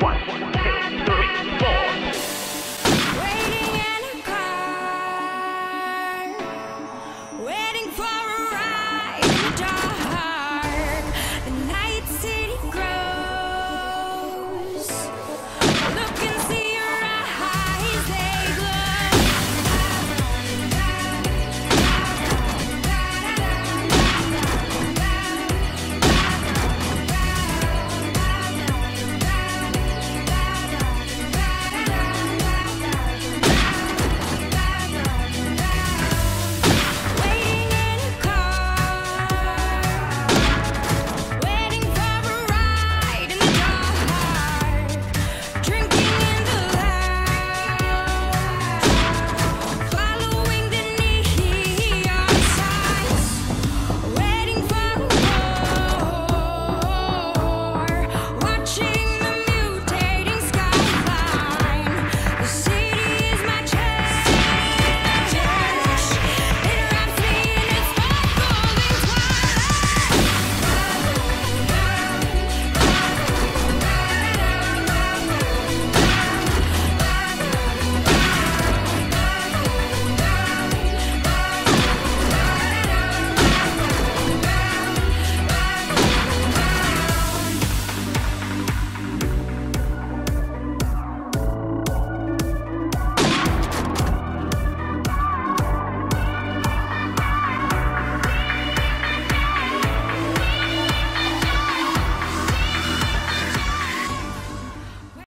One, two, three, four. Waiting for a